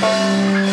Música